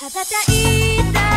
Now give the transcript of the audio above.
羽ばたいた